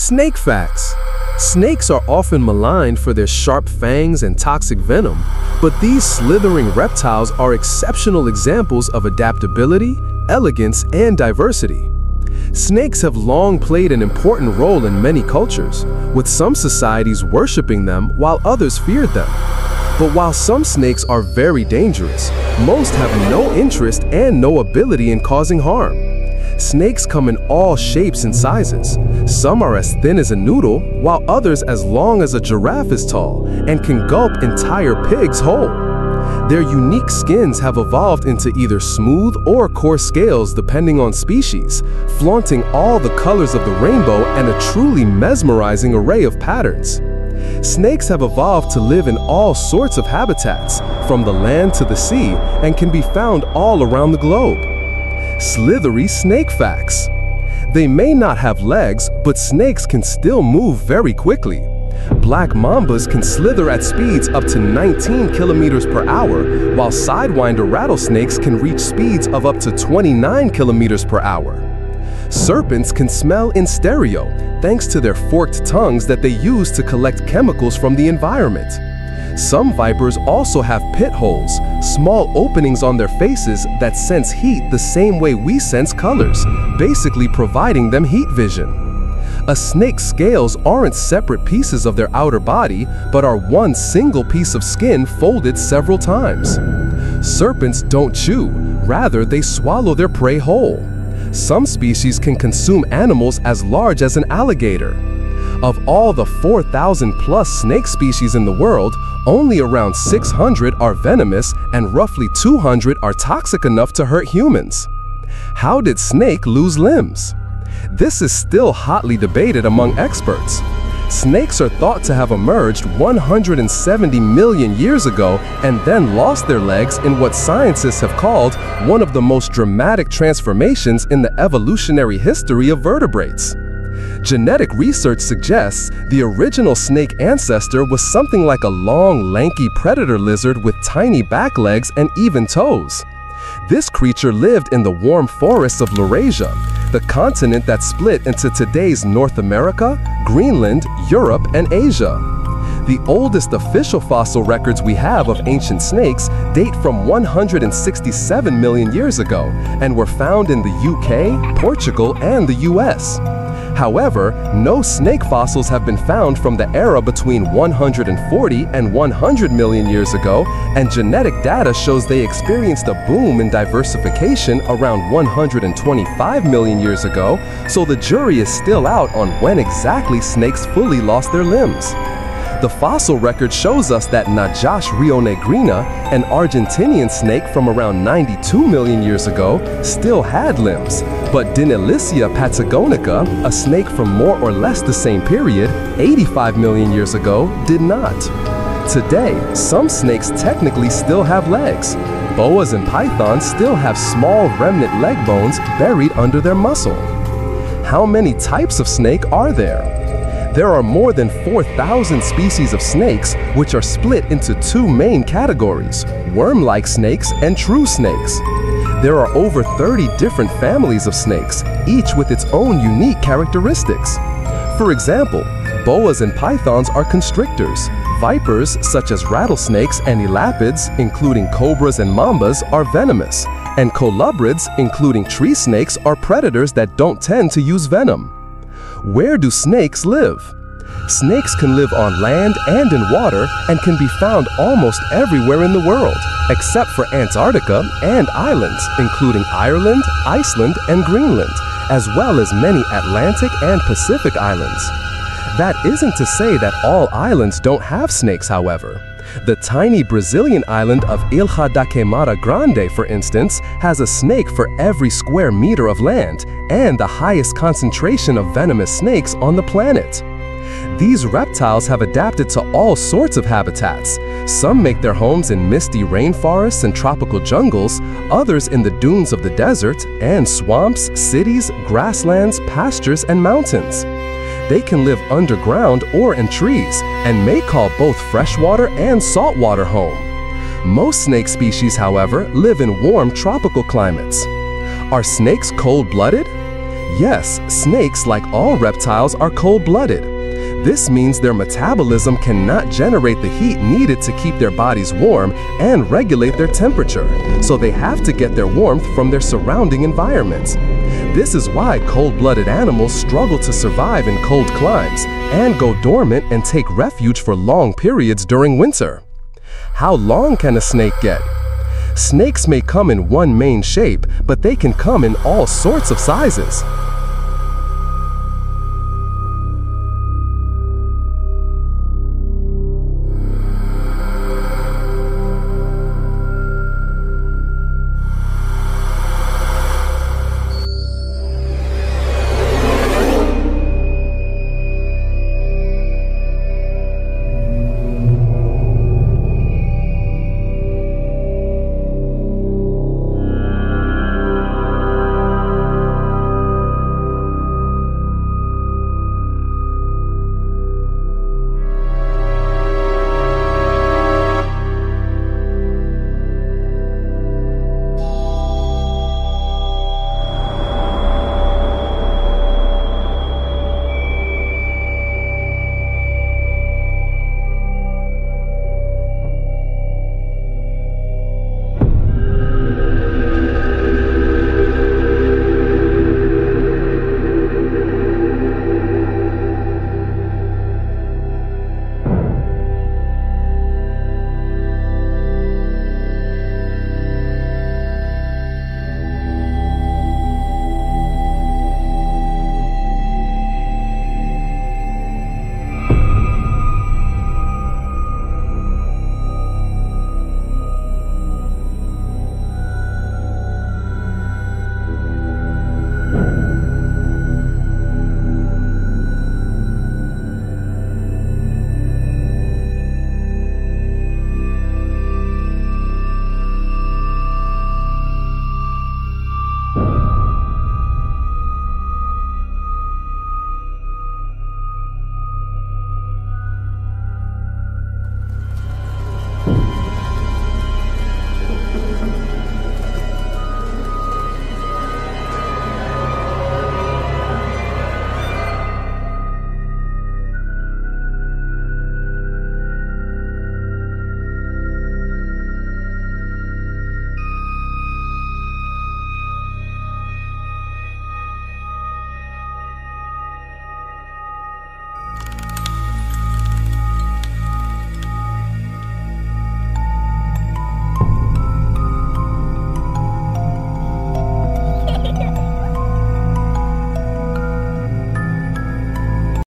Snake facts. Snakes are often maligned for their sharp fangs and toxic venom, but these slithering reptiles are exceptional examples of adaptability, elegance, and diversity. Snakes have long played an important role in many cultures, with some societies worshipping them while others feared them. But while some snakes are very dangerous, most have no interest and no ability in causing harm. Snakes come in all shapes and sizes. Some are as thin as a noodle, while others as long as a giraffe is tall and can gulp entire pigs whole. Their unique skins have evolved into either smooth or coarse scales depending on species, flaunting all the colors of the rainbow and a truly mesmerizing array of patterns. Snakes have evolved to live in all sorts of habitats, from the land to the sea, and can be found all around the globe slithery snake facts. They may not have legs, but snakes can still move very quickly. Black mambas can slither at speeds up to 19 kilometers per hour, while sidewinder rattlesnakes can reach speeds of up to 29 kilometers per hour. Serpents can smell in stereo, thanks to their forked tongues that they use to collect chemicals from the environment. Some vipers also have pit holes, small openings on their faces that sense heat the same way we sense colors, basically providing them heat vision. A snake's scales aren't separate pieces of their outer body, but are one single piece of skin folded several times. Serpents don't chew, rather they swallow their prey whole. Some species can consume animals as large as an alligator. Of all the 4,000 plus snake species in the world, only around 600 are venomous and roughly 200 are toxic enough to hurt humans. How did snake lose limbs? This is still hotly debated among experts. Snakes are thought to have emerged 170 million years ago and then lost their legs in what scientists have called one of the most dramatic transformations in the evolutionary history of vertebrates. Genetic research suggests the original snake ancestor was something like a long, lanky predator lizard with tiny back legs and even toes. This creature lived in the warm forests of Laurasia, the continent that split into today's North America, Greenland, Europe, and Asia. The oldest official fossil records we have of ancient snakes date from 167 million years ago and were found in the UK, Portugal, and the US. However, no snake fossils have been found from the era between 140 and 100 million years ago, and genetic data shows they experienced a boom in diversification around 125 million years ago, so the jury is still out on when exactly snakes fully lost their limbs. The fossil record shows us that Najash rionegrina, an Argentinian snake from around 92 million years ago, still had limbs, but Dinilysia patagonica, a snake from more or less the same period, 85 million years ago, did not. Today, some snakes technically still have legs. Boas and pythons still have small remnant leg bones buried under their muscle. How many types of snake are there? There are more than 4,000 species of snakes, which are split into two main categories, worm-like snakes and true snakes. There are over 30 different families of snakes, each with its own unique characteristics. For example, boas and pythons are constrictors. Vipers, such as rattlesnakes and elapids, including cobras and mambas, are venomous. And colubrids, including tree snakes, are predators that don't tend to use venom. Where do snakes live? Snakes can live on land and in water and can be found almost everywhere in the world, except for Antarctica and islands, including Ireland, Iceland, and Greenland, as well as many Atlantic and Pacific islands. That isn't to say that all islands don't have snakes, however. The tiny Brazilian island of Ilha da Queimada Grande, for instance, has a snake for every square meter of land and the highest concentration of venomous snakes on the planet. These reptiles have adapted to all sorts of habitats. Some make their homes in misty rainforests and tropical jungles, others in the dunes of the desert, and swamps, cities, grasslands, pastures, and mountains. They can live underground or in trees and may call both freshwater and saltwater home. Most snake species, however, live in warm tropical climates. Are snakes cold-blooded? Yes, snakes, like all reptiles, are cold-blooded. This means their metabolism cannot generate the heat needed to keep their bodies warm and regulate their temperature, so they have to get their warmth from their surrounding environments. This is why cold-blooded animals struggle to survive in cold climes and go dormant and take refuge for long periods during winter. How long can a snake get? Snakes may come in one main shape, but they can come in all sorts of sizes.